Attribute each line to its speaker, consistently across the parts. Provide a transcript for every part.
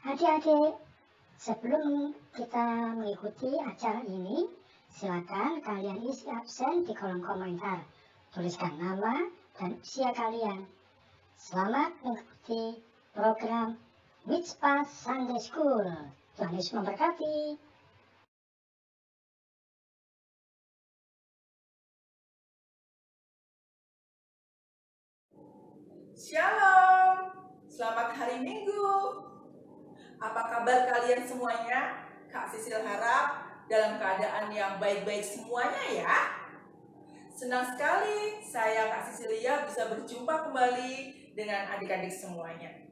Speaker 1: Adik-adik, sebelum kita mengikuti acara ini, silakan kalian isi absen di kolom komentar. Tuliskan nama dan usia kalian. Selamat mengikuti program Witspa Sunday School. Tuhan Yesus memberkati.
Speaker 2: Shalom, selamat hari Minggu. Apa kabar kalian semuanya? Kak Sisil harap dalam keadaan yang baik-baik semuanya ya. Senang sekali saya Kak Sisilia bisa berjumpa kembali dengan adik-adik semuanya.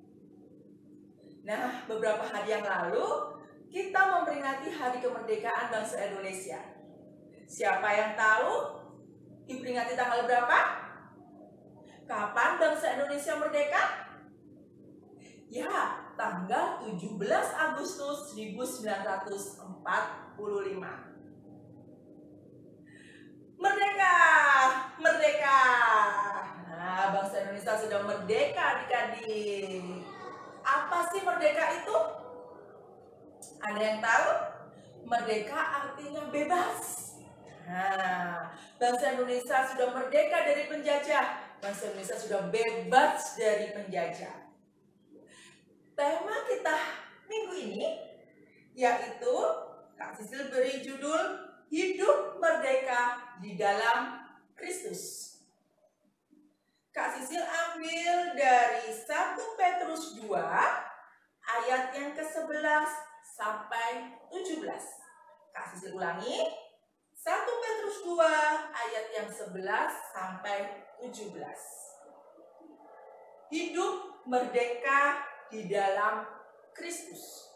Speaker 2: Nah, beberapa hari yang lalu kita memperingati Hari Kemerdekaan Bangsa Indonesia. Siapa yang tahu diperingati tanggal berapa? Kapan bangsa Indonesia merdeka? Ya, tanggal 17 Agustus 1945. Merdeka, merdeka. Nah, bangsa Indonesia sudah merdeka adik-adik. Apa sih merdeka itu? Ada yang tahu? Merdeka artinya bebas. Nah, bangsa Indonesia sudah merdeka dari penjajah bangsa Indonesia sudah bebas dari penjajah. Tema kita minggu ini yaitu Kak Sisil beri judul Hidup Merdeka di dalam Kristus. Kak Sisil ambil dari 1 Petrus 2 ayat yang ke-11 sampai 17. Kak Sisil ulangi. 1 Petrus 2 ayat yang 11 sampai 17. Hidup merdeka di dalam Kristus.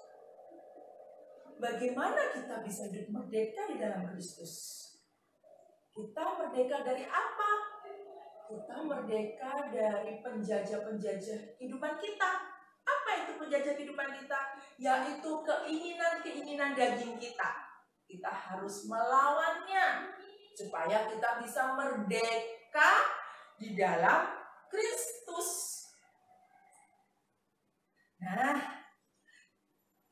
Speaker 2: Bagaimana kita bisa hidup merdeka di dalam Kristus? Kita merdeka dari apa? Kita merdeka dari penjajah-penjajah kehidupan kita. Apa itu penjajah kehidupan kita? Yaitu keinginan-keinginan daging kita. Kita harus melawannya supaya kita bisa merdeka di dalam Kristus. Nah,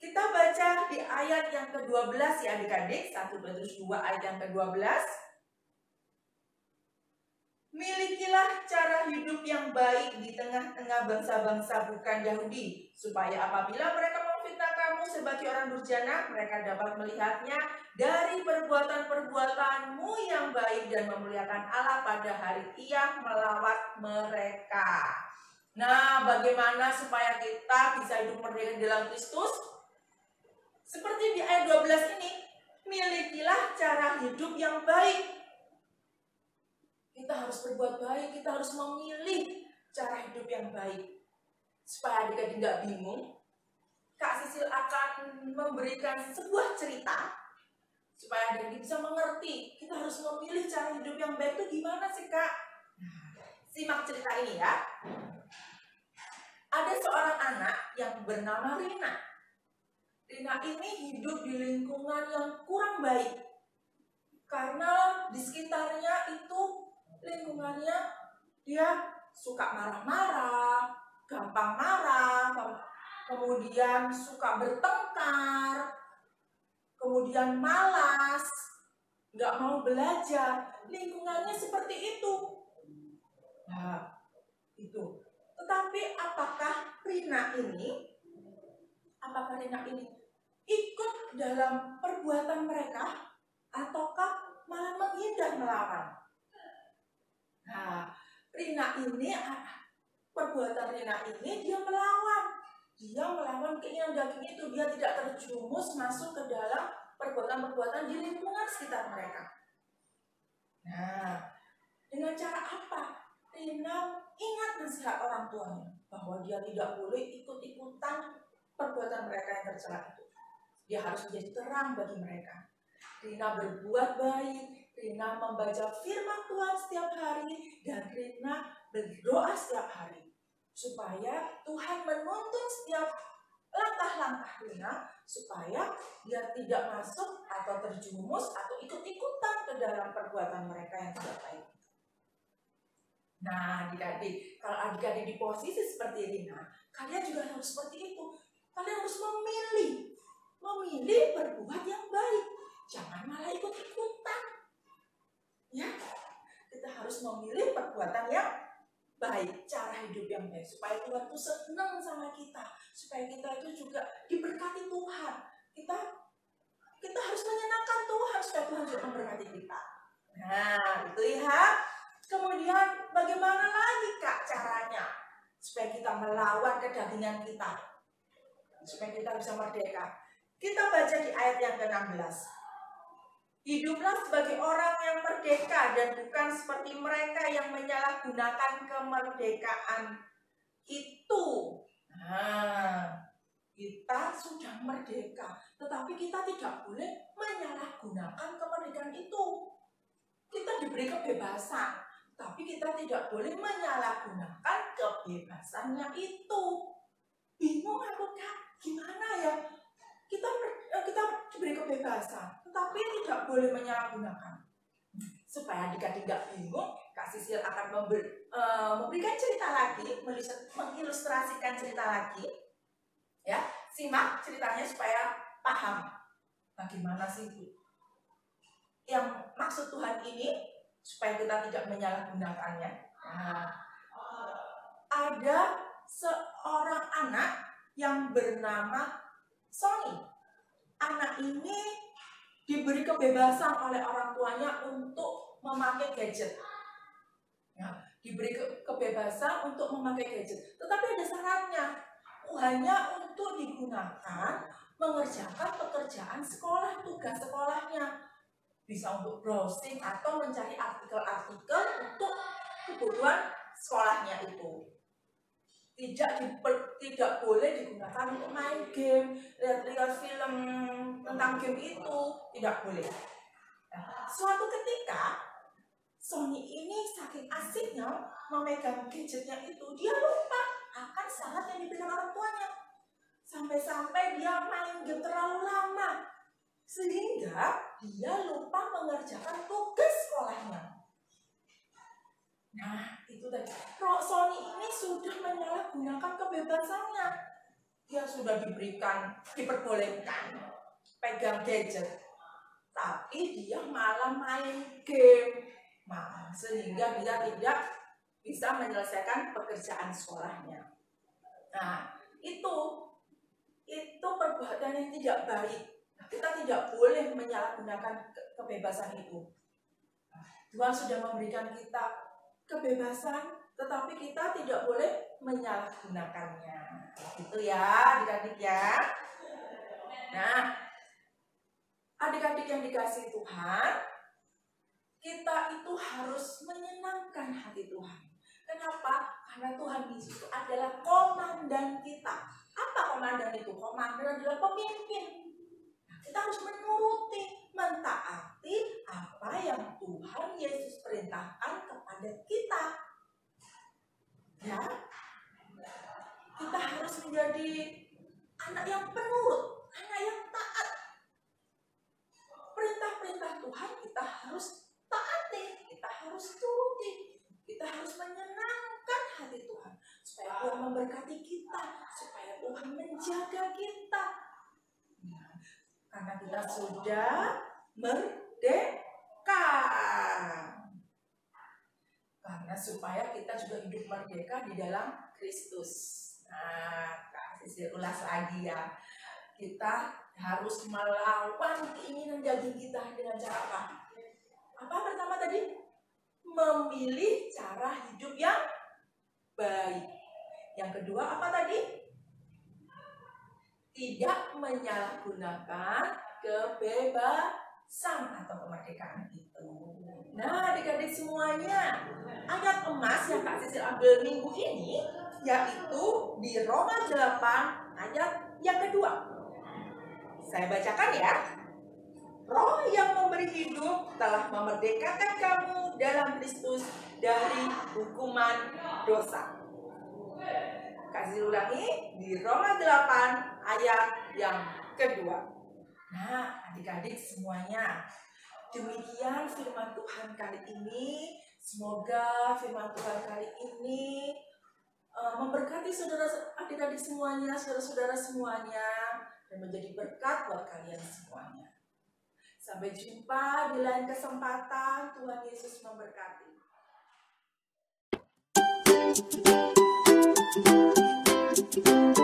Speaker 2: kita baca di ayat yang ke-12 ya adik-adik, 1 Petrus 2 ayat yang ke-12. Milikilah cara hidup yang baik di tengah-tengah bangsa-bangsa bukan Yahudi, supaya apabila mereka memfitnah kamu sebagai orang durjana, mereka dapat melihatnya dari perbuatan-perbuatanmu yang baik dan memuliakan Allah pada hari ia melawat mereka. Nah, bagaimana supaya kita bisa hidup merdeka dalam Kristus? Seperti di ayat 12 ini, milikilah cara hidup yang baik. Kita harus berbuat baik, kita harus memilih cara hidup yang baik. Supaya adik-adik tidak bingung, Kak Sisil akan memberikan sebuah cerita supaya adik bisa mengerti kita harus memilih cara hidup yang baik itu gimana sih kak? Simak cerita ini ya. Ada seorang anak yang bernama Rina. Rina ini hidup di lingkungan yang kurang baik karena di sekitarnya itu lingkungannya dia suka marah-marah, gampang marah, kemudian suka bertengkar, kemudian malas, nggak mau belajar, lingkungannya seperti itu. Nah, itu. Tetapi apakah Rina ini, apakah Rina ini ikut dalam perbuatan mereka, ataukah malah menghindar melawan? Nah, Rina ini, perbuatan Rina ini dia melawan dia melawan keinginan daging itu dia tidak terjumus masuk ke dalam perbuatan-perbuatan di lingkungan sekitar mereka nah dengan cara apa Rina ingat nasihat orang tuanya bahwa dia tidak boleh ikut-ikutan perbuatan mereka yang tercela itu dia harus menjadi terang bagi mereka Rina berbuat baik Rina membaca firman Tuhan setiap hari dan Rina berdoa setiap hari supaya Tuhan menuntun setiap langkah-langkah Rina supaya dia tidak masuk atau terjumus atau ikut-ikutan ke dalam perbuatan mereka yang tidak baik. Nah, adik-adik, kalau adik-adik di posisi seperti Rina, kalian juga harus seperti itu. Kalian harus memilih. Memilih berbuat yang baik. Jangan malah ikut-ikutan. Ya, kita harus memilih perbuatan yang baik, cara hidup yang baik supaya Tuhan itu senang sama kita, supaya kita itu juga diberkati Tuhan. Kita kita harus menyenangkan Tuhan supaya Tuhan juga memberkati kita. Nah, itu ya. Kemudian bagaimana lagi Kak caranya supaya kita melawan kedagingan kita? Supaya kita bisa merdeka. Kita baca di ayat yang ke-16. Hiduplah sebagai orang yang merdeka dan bukan seperti mereka yang menyalahgunakan kemerdekaan itu. Nah, kita sudah merdeka, tetapi kita tidak boleh menyalahgunakan kemerdekaan itu. Kita diberi kebebasan, tapi kita tidak boleh menyalahgunakan kebebasannya itu. Bingung aku kak, gimana ya? Kita eh, kita diberi kebebasan, tetapi tidak boleh menyalahgunakan. Supaya adik-adik tidak bingung, Kak Sisil akan member, uh, memberikan cerita lagi, mengilustrasikan cerita lagi. Ya, simak ceritanya supaya paham bagaimana sih. Yang maksud Tuhan ini supaya kita tidak menyalahgunakannya. Nah, ada seorang anak yang bernama Sony. Anak ini diberi kebebasan oleh orang tuanya untuk memakai gadget. Ya, diberi ke kebebasan untuk memakai gadget. Tetapi ada syaratnya. Hanya untuk digunakan mengerjakan pekerjaan sekolah, tugas sekolahnya bisa untuk browsing atau mencari artikel-artikel untuk kebutuhan sekolahnya itu. Tidak di, tidak boleh digunakan untuk main game, lihat-lihat film tentang game itu, tidak boleh. Suatu ketika Sony ini saking asiknya memegang gadgetnya itu, dia lupa akan syarat yang diberikan orang tuanya. Sampai-sampai dia main game terlalu lama, sehingga dia lupa mengerjakan tugas sekolahnya. Nah, itu tadi. Sony ini sudah menyalahgunakan kebebasannya. Dia sudah diberikan, diperbolehkan pegang gadget. Tapi dia malah main game. Nah, sehingga dia tidak bisa menyelesaikan pekerjaan sekolahnya. Nah, itu itu perbuatan yang tidak baik kita tidak boleh menyalahgunakan kebebasan itu. Tuhan sudah memberikan kita kebebasan, tetapi kita tidak boleh menyalahgunakannya. Itu ya, adik-adik ya. Nah, adik-adik yang dikasih Tuhan, kita itu harus menyenangkan hati Tuhan. Kenapa? Karena Tuhan Yesus adalah komandan kita. Apa komandan itu? Komandan adalah pemimpin kita harus menuruti, mentaati apa yang Tuhan Yesus perintahkan kepada kita. Ya, kita harus menjadi anak yang penurut, anak yang taat. Perintah-perintah Tuhan kita harus taati, kita harus turuti, kita harus menyenangkan hati Tuhan supaya Tuhan memberkati kita, supaya Tuhan menjaga kita, karena kita sudah merdeka. Karena supaya kita juga hidup merdeka di dalam Kristus. Nah, kasih ulas lagi ya. Kita harus melawan keinginan daging kita dengan cara apa? Apa pertama tadi? Memilih cara hidup yang baik. Yang kedua apa tadi? Tidak menyalahgunakan kebebasan atau kemerdekaan itu. Nah, adik-adik semuanya, ayat emas yang Kak Sisil ambil minggu ini yaitu di Roma 8 ayat yang kedua. Saya bacakan ya. Roh yang memberi hidup telah memerdekakan kamu dalam Kristus dari hukuman dosa. Kasih ulangi di Roma 8 ayat yang kedua. Nah, adik-adik semuanya, demikian firman Tuhan kali ini. Semoga firman Tuhan kali ini uh, memberkati saudara adik-adik semuanya, saudara-saudara semuanya, dan menjadi berkat buat kalian semuanya. Sampai jumpa di lain kesempatan. Tuhan Yesus memberkati. thank you Thank you.